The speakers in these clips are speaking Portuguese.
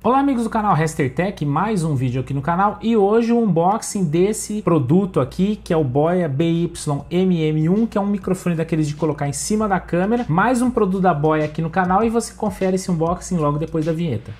Olá amigos do canal Rester Tech, mais um vídeo aqui no canal e hoje o unboxing desse produto aqui que é o Boya BY-MM1 que é um microfone daqueles de colocar em cima da câmera, mais um produto da Boya aqui no canal e você confere esse unboxing logo depois da vinheta.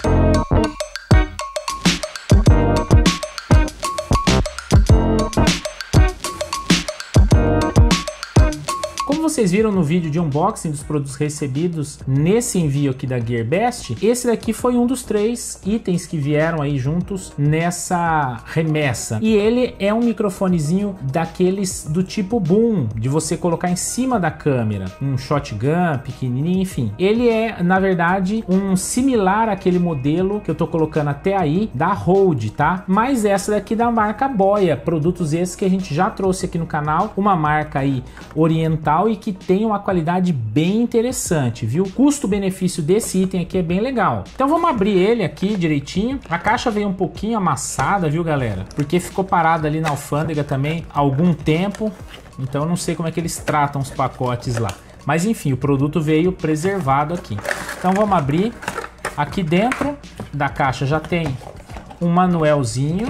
Vocês viram no vídeo de unboxing dos produtos recebidos nesse envio aqui da GearBest, esse daqui foi um dos três itens que vieram aí juntos nessa remessa. E ele é um microfonezinho daqueles do tipo boom, de você colocar em cima da câmera, um shotgun pequenininho, enfim. Ele é, na verdade, um similar àquele modelo que eu tô colocando até aí da Rode, tá? Mas essa daqui da marca Boya, produtos esses que a gente já trouxe aqui no canal, uma marca aí oriental e que tem uma qualidade bem interessante, viu? O custo-benefício desse item aqui é bem legal. Então vamos abrir ele aqui direitinho. A caixa veio um pouquinho amassada, viu, galera? Porque ficou parada ali na alfândega também há algum tempo. Então não sei como é que eles tratam os pacotes lá. Mas enfim, o produto veio preservado aqui. Então vamos abrir. Aqui dentro da caixa já tem um manuelzinho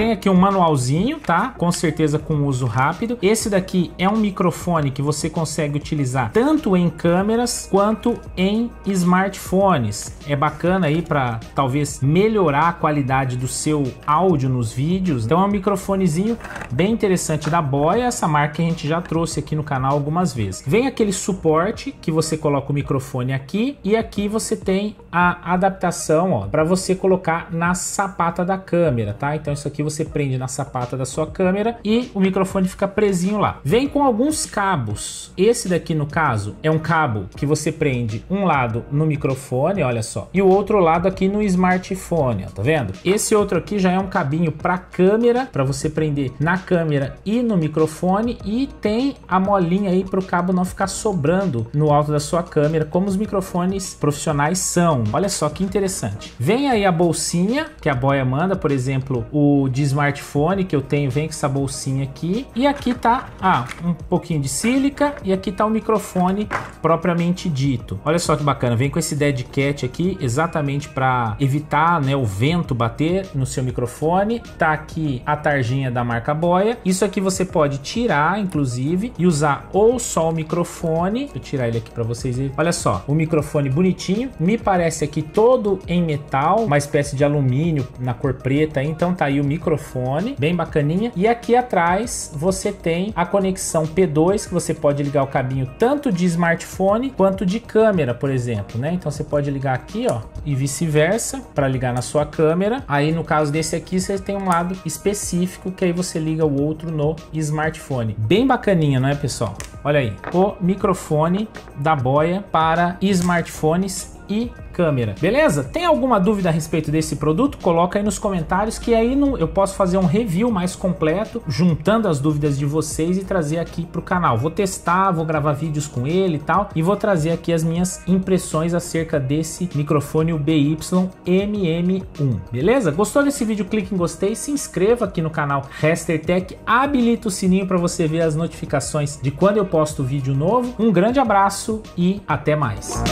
tem aqui um manualzinho, tá? Com certeza com uso rápido. Esse daqui é um microfone que você consegue utilizar tanto em câmeras quanto em smartphones. É bacana aí para talvez melhorar a qualidade do seu áudio nos vídeos. Então é um microfonezinho bem interessante da Boya, essa marca que a gente já trouxe aqui no canal algumas vezes. Vem aquele suporte que você coloca o microfone aqui e aqui você tem a adaptação, ó, para você colocar na sapata da câmera, tá? Então isso aqui você prende na sapata da sua câmera e o microfone fica presinho lá. Vem com alguns cabos. Esse daqui, no caso, é um cabo que você prende um lado no microfone, olha só, e o outro lado aqui no smartphone, ó, tá vendo? Esse outro aqui já é um cabinho para câmera, para você prender na câmera e no microfone e tem a molinha aí para o cabo não ficar sobrando no alto da sua câmera, como os microfones profissionais são. Olha só que interessante. Vem aí a bolsinha que a Boya manda, por exemplo, o de smartphone que eu tenho vem com essa bolsinha aqui. E aqui tá ah, um pouquinho de sílica e aqui tá o microfone propriamente dito. Olha só que bacana, vem com esse dead cat aqui exatamente para evitar né, o vento bater no seu microfone. Tá aqui a tarjinha da marca Boya. Isso aqui você pode tirar, inclusive, e usar ou só o microfone. Vou tirar ele aqui para vocês verem. Olha só, o microfone bonitinho. Me parece aqui todo em metal, uma espécie de alumínio na cor preta. Então tá aí o microfone microfone, bem bacaninha. E aqui atrás você tem a conexão P2 que você pode ligar o cabinho tanto de smartphone quanto de câmera, por exemplo, né? Então você pode ligar aqui, ó, e vice-versa para ligar na sua câmera. Aí no caso desse aqui você tem um lado específico que aí você liga o outro no smartphone. Bem bacaninha, não é, pessoal? Olha aí, o microfone da Boya para smartphones e câmera. Beleza? Tem alguma dúvida a respeito desse produto? Coloca aí nos comentários que aí no, eu posso fazer um review mais completo, juntando as dúvidas de vocês e trazer aqui para o canal. Vou testar, vou gravar vídeos com ele e tal, e vou trazer aqui as minhas impressões acerca desse microfone BY MM1. Beleza? Gostou desse vídeo? Clique em gostei, se inscreva aqui no canal Rester Tech, habilita o sininho para você ver as notificações de quando eu posto vídeo novo. Um grande abraço e até mais.